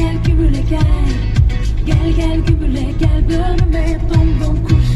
gel gübüle gel Gel gel gübüle gel bir önüme dom dom kuş